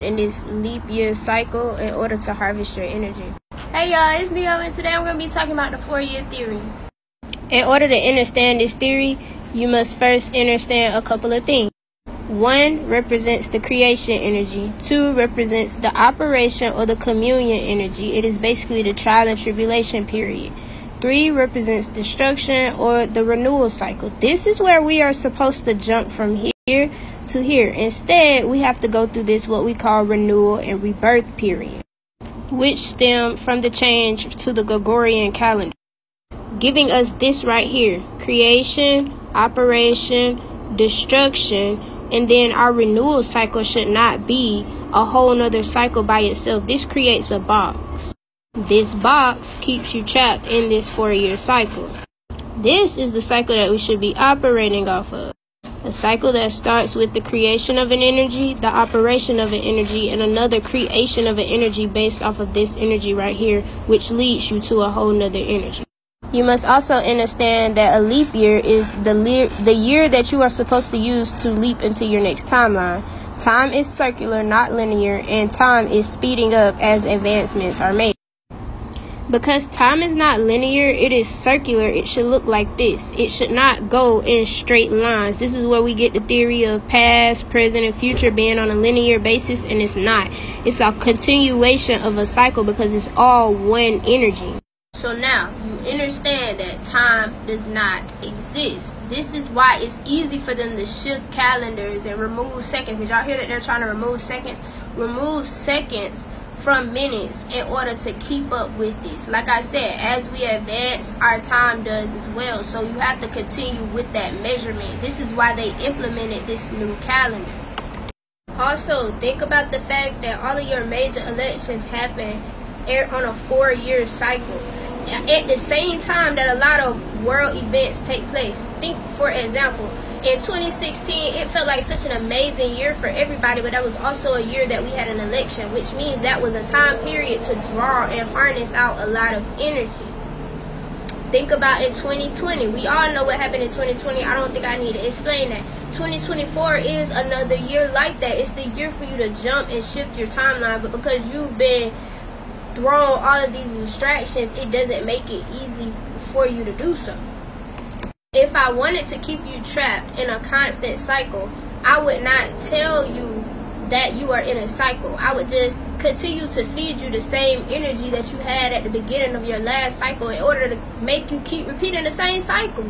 in this leap year cycle in order to harvest your energy. Hey y'all, it's Neo and today I'm going to be talking about the four year theory. In order to understand this theory, you must first understand a couple of things. One represents the creation energy. Two represents the operation or the communion energy. It is basically the trial and tribulation period. Three represents destruction or the renewal cycle. This is where we are supposed to jump from here to here. Instead, we have to go through this what we call renewal and rebirth period, which stem from the change to the Gregorian calendar, giving us this right here creation, operation, destruction, and then our renewal cycle should not be a whole nother cycle by itself. This creates a box. This box keeps you trapped in this four year cycle. This is the cycle that we should be operating off of. A cycle that starts with the creation of an energy, the operation of an energy, and another creation of an energy based off of this energy right here, which leads you to a whole nother energy. You must also understand that a leap year is the, le- the year that you are supposed to use to leap into your next timeline. Time is circular, not linear, and time is speeding up as advancements are made. Because time is not linear, it is circular. It should look like this. It should not go in straight lines. This is where we get the theory of past, present, and future being on a linear basis, and it's not. It's a continuation of a cycle because it's all one energy. So now you understand that time does not exist. This is why it's easy for them to shift calendars and remove seconds. Did y'all hear that they're trying to remove seconds? Remove seconds from minutes in order to keep up with this. Like I said, as we advance, our time does as well. So you have to continue with that measurement. This is why they implemented this new calendar. Also, think about the fact that all of your major elections happen on a four-year cycle. At the same time that a lot of world events take place. Think, for example, in 2016, it felt like such an amazing year for everybody, but that was also a year that we had an election, which means that was a time period to draw and harness out a lot of energy. Think about in 2020. We all know what happened in 2020. I don't think I need to explain that. 2024 is another year like that. It's the year for you to jump and shift your timeline, but because you've been thrown all of these distractions, it doesn't make it easy for you to do so. If I wanted to keep you trapped in a constant cycle, I would not tell you that you are in a cycle. I would just continue to feed you the same energy that you had at the beginning of your last cycle in order to make you keep repeating the same cycle.